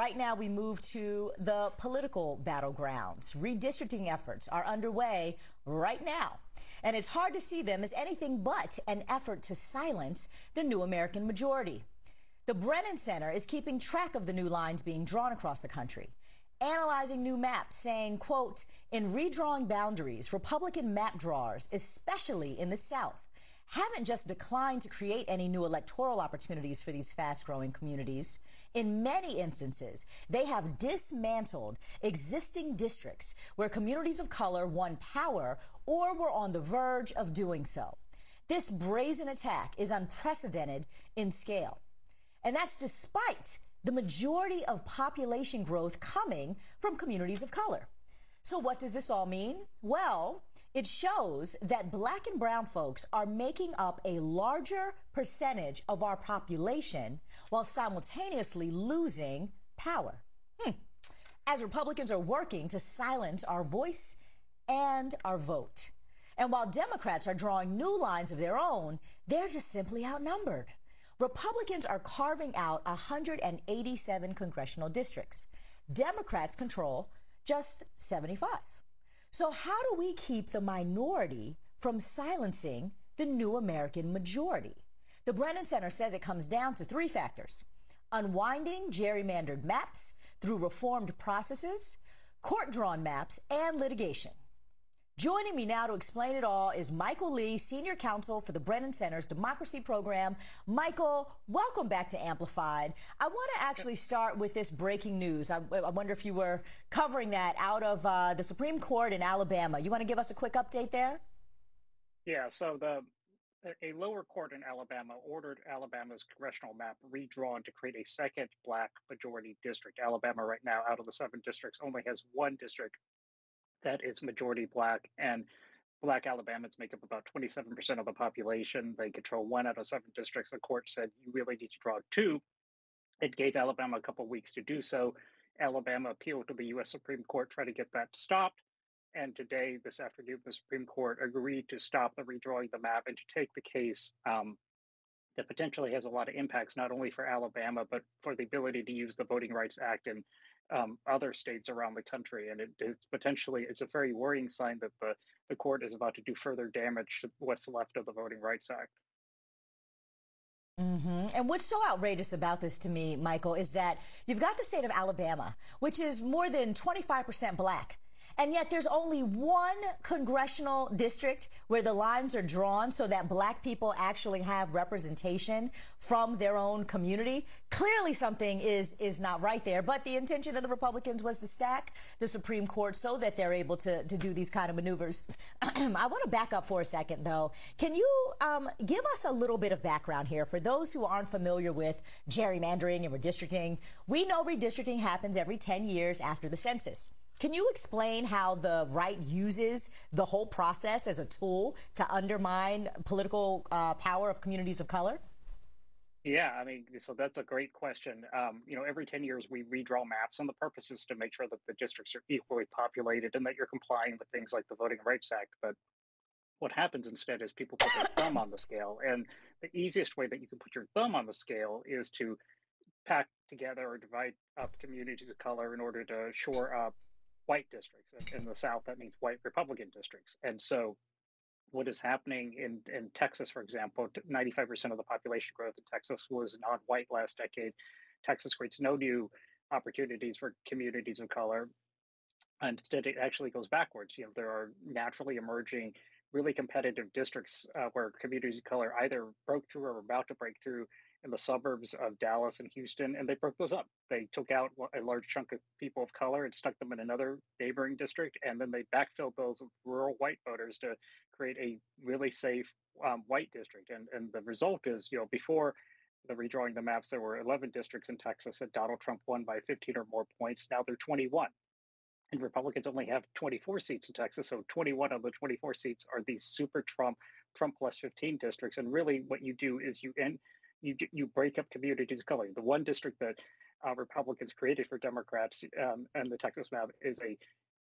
right now we move to the political battlegrounds. Redistricting efforts are underway right now. And it's hard to see them as anything but an effort to silence the new American majority. The Brennan Center is keeping track of the new lines being drawn across the country, analyzing new maps, saying, quote, in redrawing boundaries, Republican map drawers, especially in the South, haven't just declined to create any new electoral opportunities for these fast growing communities. In many instances, they have dismantled existing districts where communities of color won power or were on the verge of doing so. This brazen attack is unprecedented in scale. And that's despite the majority of population growth coming from communities of color. So, what does this all mean? Well, it shows that black and brown folks are making up a larger percentage of our population while simultaneously losing power. Hmm. As Republicans are working to silence our voice and our vote. And while Democrats are drawing new lines of their own, they're just simply outnumbered. Republicans are carving out 187 congressional districts. Democrats control just 75. So, how do we keep the minority from silencing the new American majority? The Brennan Center says it comes down to three factors unwinding gerrymandered maps through reformed processes, court drawn maps, and litigation. Joining me now to explain it all is Michael Li, Senior Counsel for the Brennan Center's Democracy Program. Michael, welcome back to Amplified. I want to actually start with this breaking news. I, I wonder if you were covering that out of uh, the Supreme Court in Alabama. You want to give us a quick update there? Yeah, so the a lower court in Alabama ordered Alabama's congressional map redrawn to create a second black majority district. Alabama right now out of the seven districts only has one district that is majority black and black Alabamans make up about 27% of the population. They control one out of seven districts. The court said you really need to draw two. It gave Alabama a couple weeks to do so. Alabama appealed to the U.S. Supreme Court, try to get that stopped. And today, this afternoon, the Supreme Court agreed to stop the redrawing the map and to take the case um, that potentially has a lot of impacts, not only for Alabama, but for the ability to use the Voting Rights Act and um, other states around the country. And it is potentially, it's a very worrying sign that the, the court is about to do further damage to what's left of the Voting Rights Act. Mm-hmm. And what's so outrageous about this to me, Michael, is that you've got the state of Alabama, which is more than 25% black. And yet there's only one congressional district where the lines are drawn so that black people actually have representation from their own community. Clearly something is, is not right there. But the intention of the Republicans was to stack the Supreme Court so that they're able to, to do these kind of maneuvers. I want to back up for a second, though. Can you um, give us a little bit of background here for those who aren't familiar with gerrymandering and redistricting? We know redistricting happens every 10 years after the census. Can you explain how the right uses the whole process as a tool to undermine political uh, power of communities of color? Yeah, I mean, so that's a great question. Um, you know, every 10 years we redraw maps, and the purpose is to make sure that the districts are equally populated and that you're complying with things like the Voting Rights Act. But what happens instead is people put their thumb on the scale. And the easiest way that you can put your thumb on the scale is to pack together or divide up communities of color in order to shore up white districts. In the South, that means white Republican districts. And so what is happening in, in Texas, for example, 95% of the population growth in Texas was non-white last decade. Texas creates no new opportunities for communities of color. Instead, it actually goes backwards. You know, there are naturally emerging, really competitive districts uh, where communities of color either broke through or are about to break through in the suburbs of Dallas and Houston, and they broke those up. They took out a large chunk of people of color and stuck them in another neighboring district, and then they backfilled those rural white voters to create a really safe um, white district. And and the result is, you know, before the redrawing the maps, there were 11 districts in Texas that Donald Trump won by 15 or more points. Now they're 21. And Republicans only have 24 seats in Texas. So 21 of the 24 seats are these super Trump, Trump plus 15 districts. And really, what you do is you end you you break up communities of color. The one district that uh, Republicans created for Democrats um, and the Texas map is a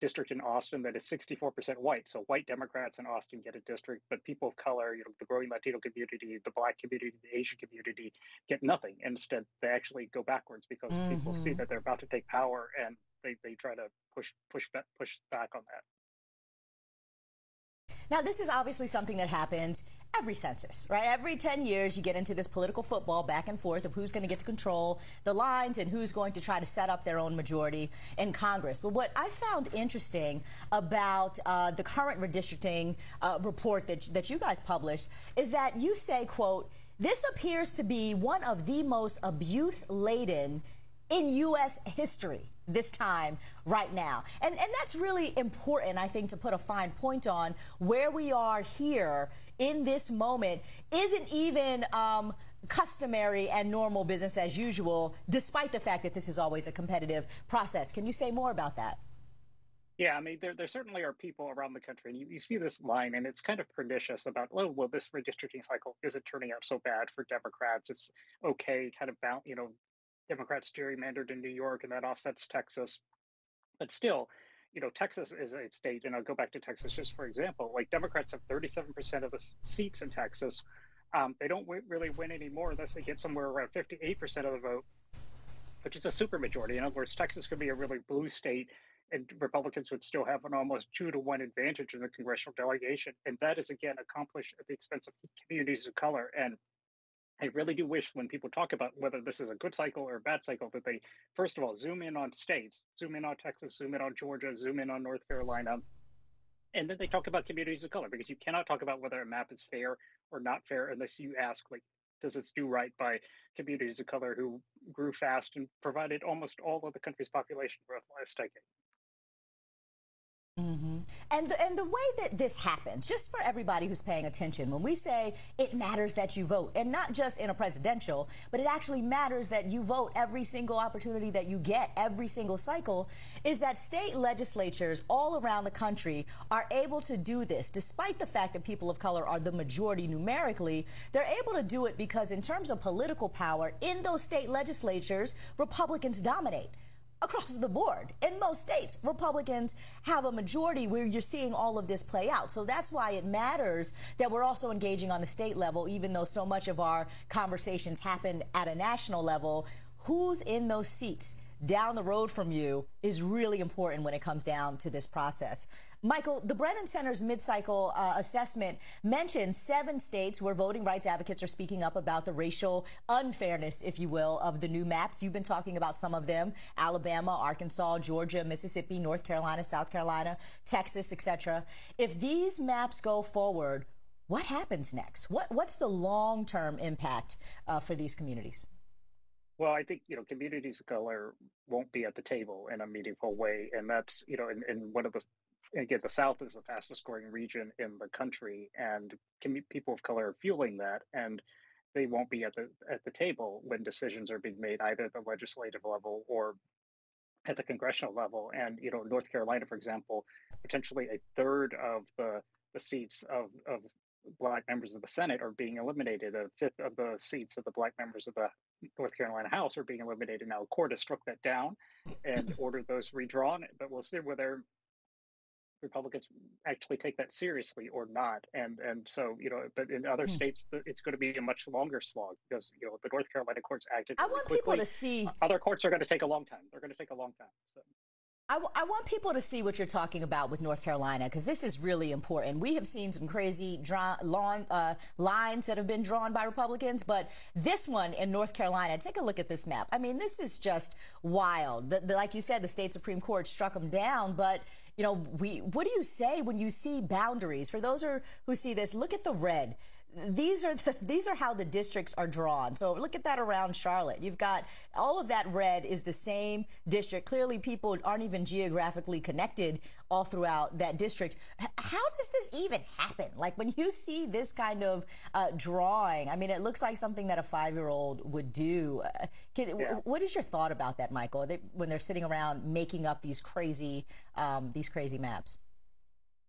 district in Austin that is 64% white. So white Democrats in Austin get a district, but people of color, you know, the growing Latino community, the black community, the Asian community get nothing. Instead, they actually go backwards because mm-hmm. people see mm-hmm. that they're about to take power and they, they try to push push back push back on that. Now, this is obviously something that happens every census, right? Every 10 years, you get into this political football back and forth of who's going to get to control the lines and who's going to try to set up their own majority in Congress. But what I found interesting about uh, the current redistricting uh, report that, that you guys published is that you say, quote, this appears to be one of the most abuse laden in U.S. history this time right now. And, and that's really important, I think, to put a fine point on where we are here in this moment isn't even um, customary and normal business as usual, despite the fact that this is always a competitive process. Can you say more about that? Yeah, I mean, there, there certainly are people around the country, and you, you see this line, and it's kind of pernicious about, oh, well, this redistricting cycle isn't turning out so bad for Democrats. It's okay, kind of, bound, you know, Democrats gerrymandered in New York, and that offsets Texas. But still, you know, Texas is a state, and I'll go back to Texas just for example. Like Democrats have 37% of the seats in Texas. Um, they don't w- really win anymore unless they get somewhere around 58% of the vote, which is a supermajority. In other words, Texas could be a really blue state, and Republicans would still have an almost two to one advantage in the congressional delegation. And that is, again, accomplished at the expense of communities of color. And I really do wish when people talk about whether this is a good cycle or a bad cycle that they, first of all, zoom in on states, zoom in on Texas, zoom in on Georgia, zoom in on North Carolina, and then they talk about communities of color because you cannot talk about whether a map is fair or not fair unless you ask, like, does this do right by communities of color who grew fast and provided almost all of the country's population growth last decade? Mm-hmm. And the, and the way that this happens, just for everybody who's paying attention, when we say it matters that you vote, and not just in a presidential, but it actually matters that you vote every single opportunity that you get, every single cycle, is that state legislatures all around the country are able to do this, despite the fact that people of color are the majority numerically. They're able to do it because, in terms of political power, in those state legislatures, Republicans dominate across the board. In most states, Republicans have a majority where you're seeing all of this play out. So that's why it matters that we're also engaging on the state level, even though so much of our conversations happen at a national level. Who's in those seats? Down the road from you is really important when it comes down to this process. Michael, the Brennan Center's mid-cycle uh, assessment mentioned seven states where voting rights advocates are speaking up about the racial unfairness, if you will, of the new maps. You've been talking about some of them: Alabama, Arkansas, Georgia, Mississippi, North Carolina, South Carolina, Texas, etc. If these maps go forward, what happens next? What, what's the long-term impact uh, for these communities? Well, I think you know communities of color won't be at the table in a meaningful way, and that's you know in, in one of the again the South is the fastest growing region in the country, and people of color are fueling that, and they won't be at the at the table when decisions are being made either at the legislative level or at the congressional level. And you know North Carolina, for example, potentially a third of the the seats of of black members of the Senate are being eliminated. A fifth of the seats of the black members of the North Carolina House are being eliminated now. The court has struck that down and ordered those redrawn, but we'll see whether Republicans actually take that seriously or not. And and so you know, but in other hmm. states, it's going to be a much longer slog because you know the North Carolina courts acted. I want quickly. people to see other courts are going to take a long time. They're going to take a long time. So. I, want people to see what you're talking about with North Carolina because this is really important. We have seen some crazy draw- lawn, uh, lines that have been drawn by Republicans, but this one in North Carolina, take a look at this map. I mean, this is just wild. The, the, like you said, the state Supreme Court struck them down, but you know, we what do you say when you see boundaries? For those who see this, look at the red these are the, these are how the districts are drawn. So look at that around Charlotte. You've got all of that red is the same district. Clearly, people aren't even geographically connected all throughout that district. How does this even happen? Like when you see this kind of uh, drawing, I mean, it looks like something that a five year old would do. Uh, can, yeah. What is your thought about that, Michael? They, when they're sitting around making up these crazy um, these crazy maps?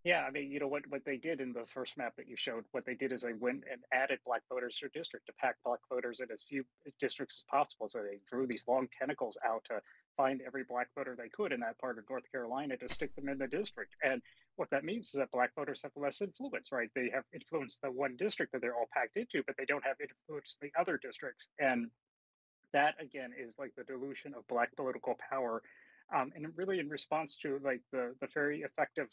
Yeah, I mean, you know what what they did in the first map that you showed. What they did is they went and added black voters to district to pack black voters in as few districts as possible. So they drew these long tentacles out to find every black voter they could in that part of North Carolina to stick them in the district. And what that means is that black voters have less influence, right? They have influence the one district that they're all packed into, but they don't have influence the other districts. And that again is like the dilution of black political power. Um, and really in response to like the the very effective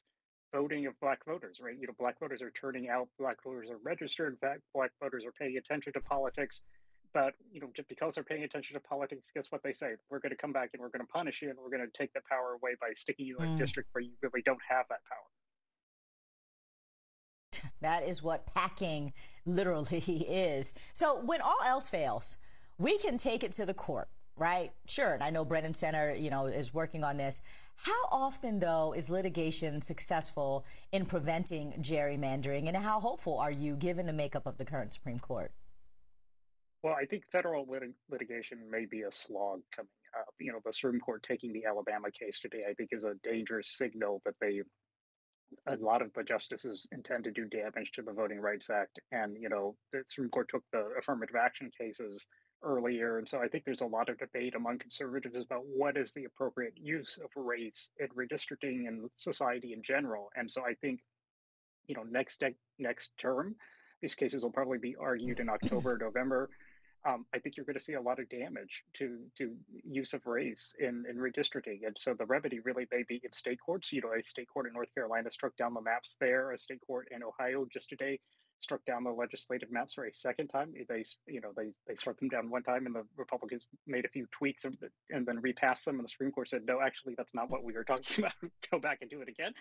voting of black voters, right? You know, black voters are turning out, black voters are registered. In fact, black voters are paying attention to politics. But you know, just because they're paying attention to politics, guess what they say? We're going to come back and we're going to punish you and we're going to take the power away by sticking you in a mm. district where you really don't have that power. That is what packing literally is. So when all else fails, we can take it to the court, right? Sure. And I know Brennan Center, you know, is working on this. How often, though, is litigation successful in preventing gerrymandering, and how hopeful are you given the makeup of the current Supreme Court? Well, I think federal lit- litigation may be a slog coming up. You know, the Supreme Court taking the Alabama case today, I think, is a dangerous signal that they, a lot of the justices intend to do damage to the Voting Rights Act. And, you know, the Supreme Court took the affirmative action cases earlier. And so I think there's a lot of debate among conservatives about what is the appropriate use of race in redistricting and society in general. And so I think, you know, next next term, these cases will probably be argued in October, November. Um, I think you're going to see a lot of damage to to use of race in, in redistricting. And so the remedy really may be in state courts. You know, a state court in North Carolina struck down the maps there. A state court in Ohio just today struck down the legislative maps for a second time. They, you know, they they struck them down one time, and the Republicans made a few tweaks and, and then repassed them. And the Supreme Court said, no, actually, that's not what we were talking about. Go back and do it again.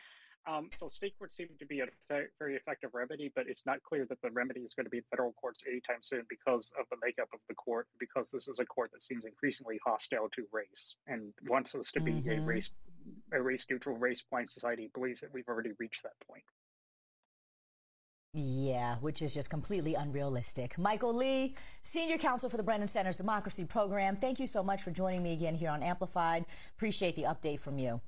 Um, so state courts seem to be a very effective remedy, but it's not clear that the remedy is going to be federal courts anytime soon because of the makeup of the court. Because this is a court that seems increasingly hostile to race and wants us to be mm-hmm. a race a race neutral, race blind society. Believes that we've already reached that point. Yeah, which is just completely unrealistic. Michael Li, Senior Counsel for the Brennan Center's Democracy Program. Thank you so much for joining me again here on Amplified. Appreciate the update from you.